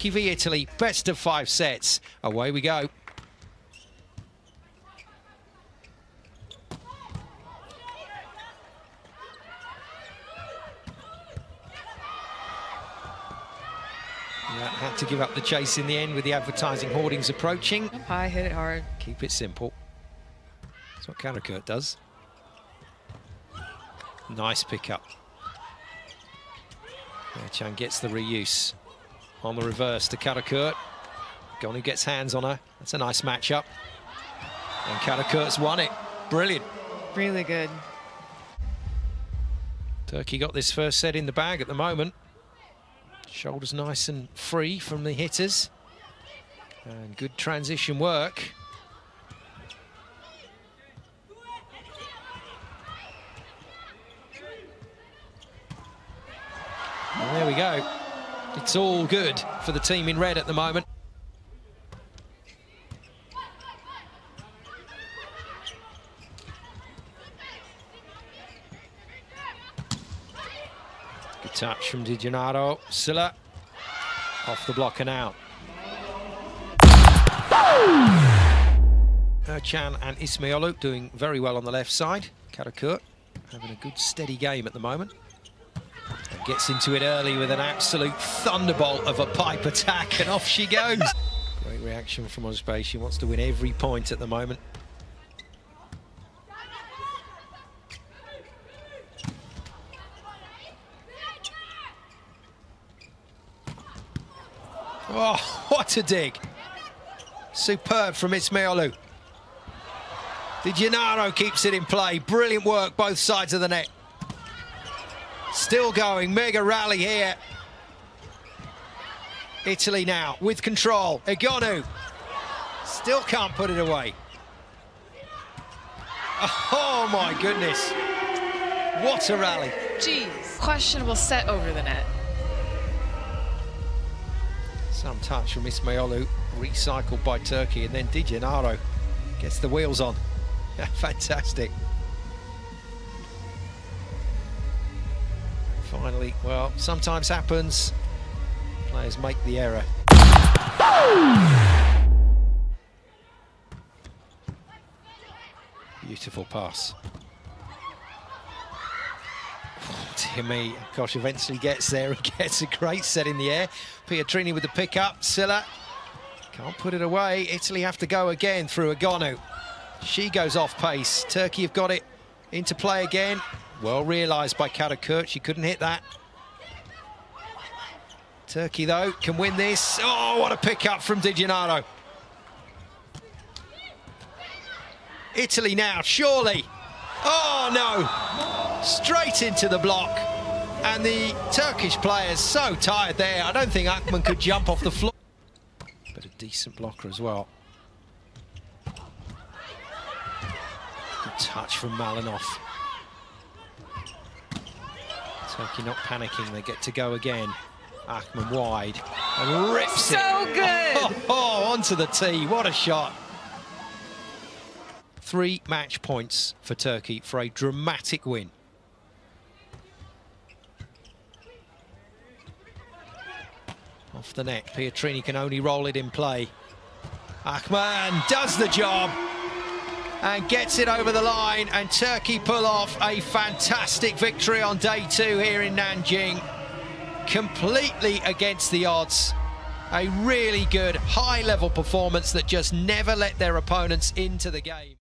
Turkey v Italy, best of five sets. Away we go. Yeah, had to give up the chase in the end with the advertising hoardings approaching. Up high, hit it hard. Keep it simple. That's what Karakurt does. Nice pickup. Yeah, Chan gets the reuse on the reverse to Karakurt. Egonu gets hands on her. That's a nice matchup. And Karakurt's won it. Brilliant. Really good. Turkey got this first set in the bag at the moment. Shoulders nice and free from the hitters. And good transition work. And there we go. It's all good for the team in red at the moment. Good touch from De Gennaro. Sylla off the block and out. Ercan and Ismailoglu doing very well on the left side. Karakurt having a good steady game at the moment. Gets into it early with an absolute thunderbolt of a pipe attack and off she goes. Great reaction from Ozbay. She wants to win every point at the moment. Oh, what a dig. Superb from Ismailoglu. De Gennaro keeps it in play. Brilliant work both sides of the net. Still going, mega rally here. Italy now with control. Egonu still can't put it away. Oh my goodness. What a rally. Jeez. Questionable set over the net. Some touch from Ismailoglu, recycled by Turkey, and then De Gennaro gets the wheels on. Fantastic. Finally, well, sometimes happens. Players make the error. Beautiful pass. dear me, gosh, eventually gets there and gets a great set in the air. Pietrini with the pick-up, Sylla can't put it away. Italy have to go again through Egonu. She goes off pace. Turkey have got it into play again. Well realised by Karakurt, she couldn't hit that. Turkey, though, can win this. Oh, what a pick-up from Di. Italy now, surely. Oh, no. Straight into the block. And the Turkish players so tired there. I don't think Akman could jump off the floor. But a decent blocker as well. Good touch from Malinov. Turkey not panicking, they get to go again. Akman wide and rips so it. So good. Oh, oh, onto the tee, what a shot. Three match points for Turkey for a dramatic win. Off the net, Pietrini can only roll it in play. Akman does the job and gets it over the line and Turkey pull off a fantastic victory on day two here in Nanjing. Completely against the odds. A really good high level performance that just never let their opponents into the game.